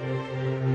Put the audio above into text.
Música